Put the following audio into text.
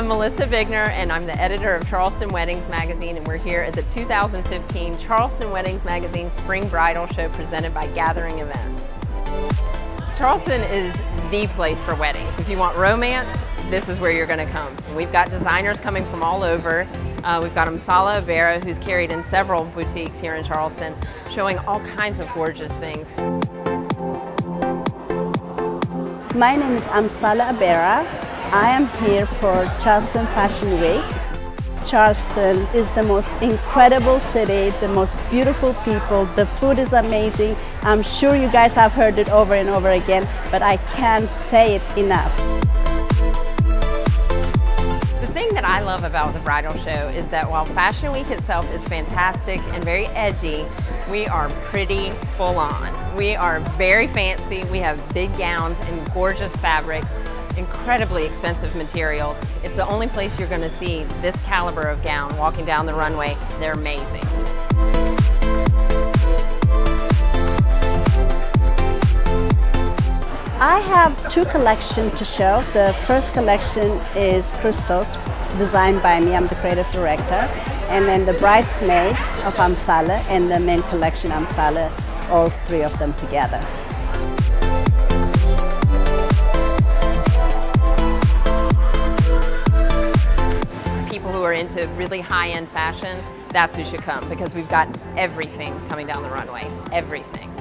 I'm Melissa Bigner and I'm the editor of Charleston Weddings Magazine and we're here at the 2015 Charleston Weddings Magazine Spring Bridal Show presented by Gathering Events. Charleston is the place for weddings. If you want romance, this is where you're going to come. we've got designers coming from all over. Uh, we've got Amsale Aberra, who's carried in several boutiques here in Charleston, showing all kinds of gorgeous things. My name is Amsale Aberra. I am here for Charleston Fashion Week. Charleston is the most incredible city, the most beautiful people, the food is amazing. I'm sure you guys have heard it over and over again, but I can't say it enough. The thing that I love about the bridal show is that while Fashion Week itself is fantastic and very edgy, we are pretty full on. We are very fancy, we have big gowns and gorgeous fabrics, incredibly expensive materials. It's the only place you're going to see this caliber of gown walking down the runway. They're amazing. I have two collections to show. The first collection is Christos, designed by me. I'm the creative director. And then the Bridesmaid of Amsale and the main collection Amsale, all three of them together. Who are into really high-end fashion, that's who should come because we've got everything coming down the runway, everything.